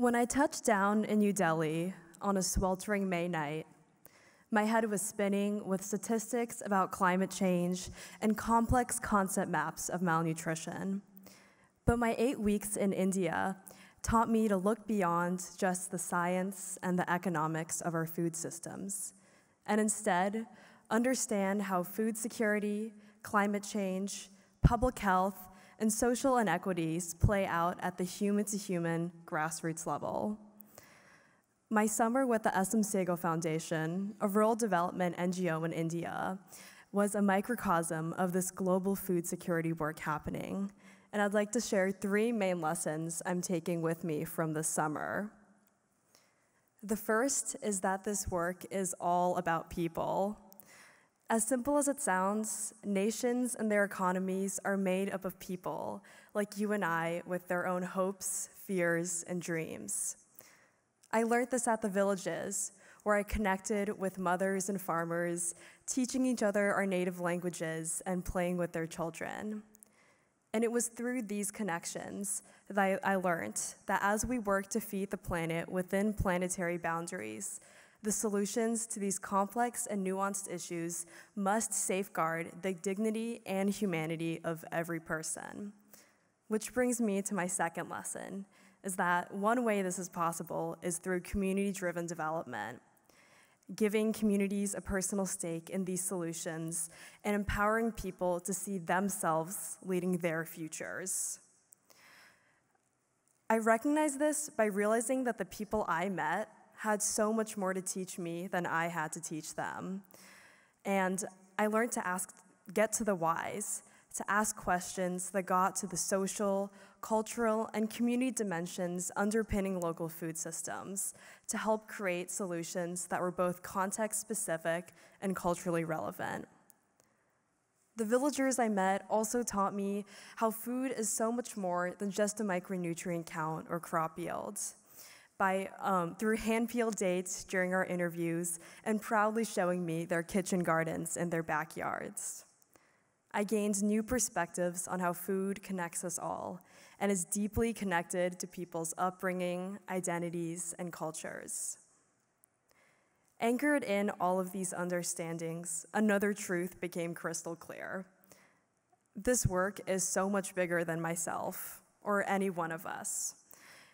When I touched down in New Delhi on a sweltering May night, my head was spinning with statistics about climate change and complex concept maps of malnutrition. But my eight weeks in India taught me to look beyond just the science and the economics of our food systems, and instead understand how food security, climate change, public health, and social inequities play out at the human to human grassroots level. My summer with the SM Sehgal Foundation, a rural development NGO in India, was a microcosm of this global food security work happening. And I'd like to share three main lessons I'm taking with me from this summer. The first is that this work is all about people. As simple as it sounds, nations and their economies are made up of people, like you and I, with their own hopes, fears, and dreams. I learned this at the villages, where I connected with mothers and farmers, teaching each other our native languages and playing with their children. And it was through these connections that I, I learned that as we work to feed the planet within planetary boundaries, the solutions to these complex and nuanced issues must safeguard the dignity and humanity of every person. Which brings me to my second lesson, is that one way this is possible is through community-driven development, giving communities a personal stake in these solutions and empowering people to see themselves leading their futures. I recognize this by realizing that the people I met had so much more to teach me than I had to teach them. And I learned to ask, get to the whys, to ask questions that got to the social, cultural, and community dimensions underpinning local food systems to help create solutions that were both context specific and culturally relevant. The villagers I met also taught me how food is so much more than just a micronutrient count or crop yields by, um, through hand-peeled dates during our interviews and proudly showing me their kitchen gardens and their backyards. I gained new perspectives on how food connects us all and is deeply connected to people's upbringing, identities, and cultures. Anchored in all of these understandings, another truth became crystal clear. This work is so much bigger than myself or any one of us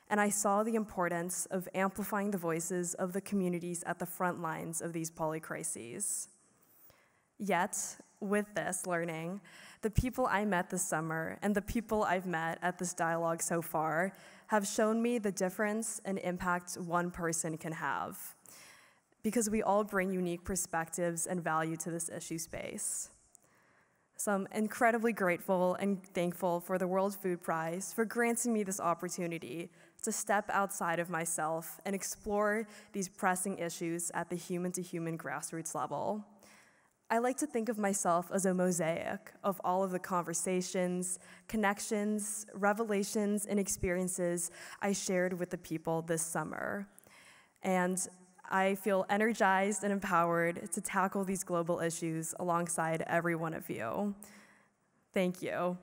and I saw the importance of amplifying the voices of the communities at the front lines of these polycrises. Yet, with this learning, the people I met this summer and the people I've met at this dialogue so far have shown me the difference and impact one person can have, because we all bring unique perspectives and value to this issue space. So I'm incredibly grateful and thankful for the World Food Prize for granting me this opportunity to step outside of myself and explore these pressing issues at the human to human grassroots level. I like to think of myself as a mosaic of all of the conversations, connections, revelations, and experiences I shared with the people this summer. And I feel energized and empowered to tackle these global issues alongside every one of you. Thank you.